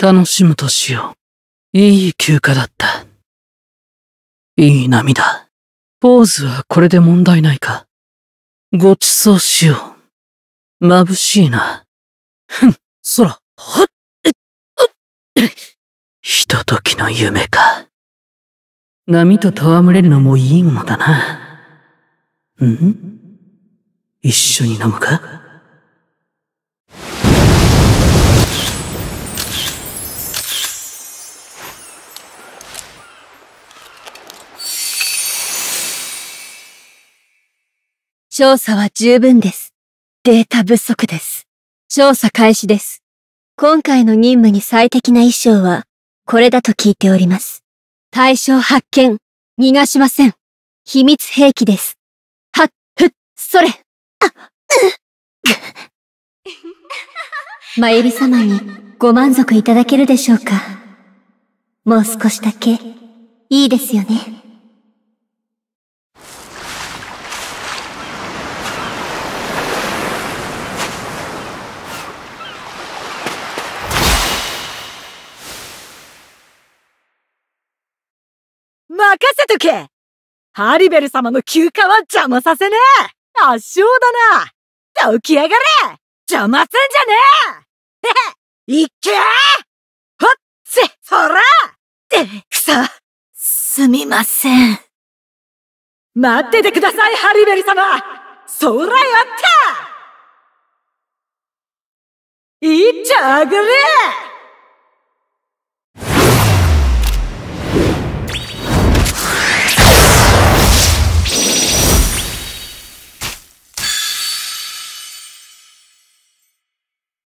楽しむとしよう。いい休暇だった。いい波だ。ポーズはこれで問題ないか。ごちそうしよう。眩しいな。ふん、空、はっ、え、っ、ひとときの夢か。波と戯れるのもいいものだな。ん？一緒に飲むか？調査は十分です。データ不足です。調査開始です。今回の任務に最適な衣装は、これだと聞いております。対象発見。逃がしません。秘密兵器です。はっ、ふっ、それ。あ、うまゆり様にご満足いただけるでしょうかもう少しだけ、いいですよね。任せとけ。ハリベル様の休暇は邪魔させねえ。圧勝だな。どきやがれ。邪魔すんじゃねえ。へへいっけ。ほっせそら。ってくそ。すみません。待っててください、ハリベル様。そらやったいっちゃあぐれ。